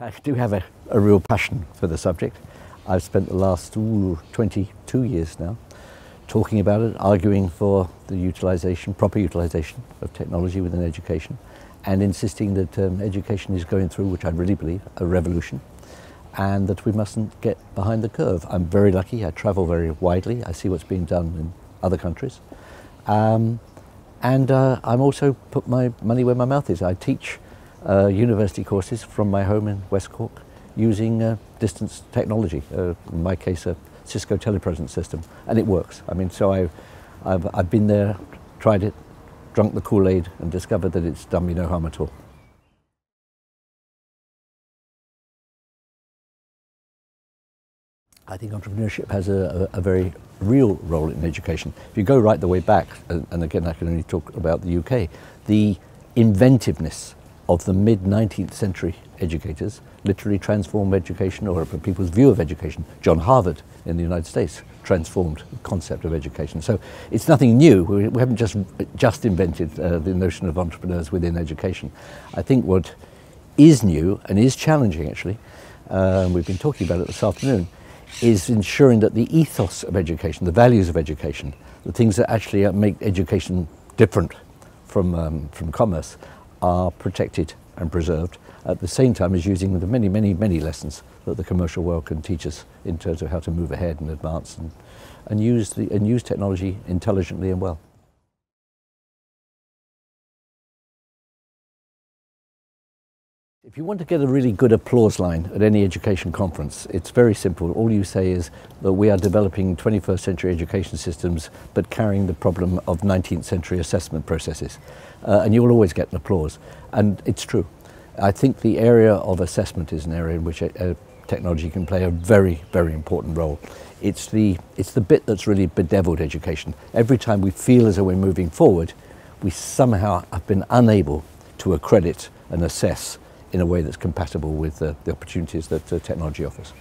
I do have a, a, real passion for the subject. I've spent the last ooh, 22 years now talking about it, arguing for the utilisation, proper utilisation of technology within education and insisting that um, education is going through, which I really believe, a revolution and that we mustn't get behind the curve. I'm very lucky, I travel very widely, I see what's being done in other countries. Um, and uh, I'm also put my money where my mouth is. I teach uh, university courses from my home in West Cork using uh, distance technology, uh, in my case a Cisco telepresence system, and it works. I mean, so I, I've, I've been there, tried it, drunk the Kool-Aid and discovered that it's done me no harm at all. I think entrepreneurship has a, a, a, very real role in education. If you go right the way back, and, and again I can only talk about the UK, the inventiveness of the mid 19th century educators literally transformed education or people's view of education. John Harvard in the United States transformed the concept of education. So it's nothing new. We, we haven't just, just invented uh, the notion of entrepreneurs within education. I think what is new and is challenging actually, um, we've been talking about it this afternoon, is ensuring that the ethos of education, the values of education, the things that actually make education different from, um, from commerce are protected and preserved at the same time as using the many, many, many lessons that the commercial world can teach us in terms of how to move ahead and advance and, and, use, the, and use technology intelligently and well. If you want to get a really good applause line at any education conference, it's very simple. All you say is that we are developing 21st century education systems but carrying the problem of 19th century assessment processes. Uh, and you will always get an applause. And it's true. I think the area of assessment is an area in which uh, technology can play a very, very important role. It's the, it's the bit that's really bedeviled education. Every time we feel as though we're moving forward, we somehow have been unable to accredit and assess in a way that's compatible with uh, the opportunities that uh, technology offers.